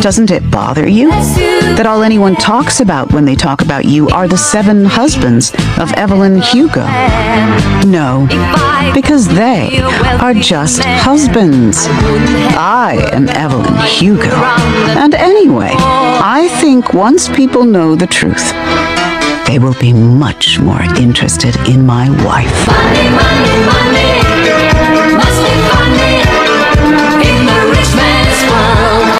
Mm-hmm. Doesn't it bother you that all anyone talks about when they talk about you are the seven husbands of Evelyn Hugo? No, because they are just husbands. I am Evelyn Hugo. And anyway, I think once people know the truth, they will be much more interested in my wife.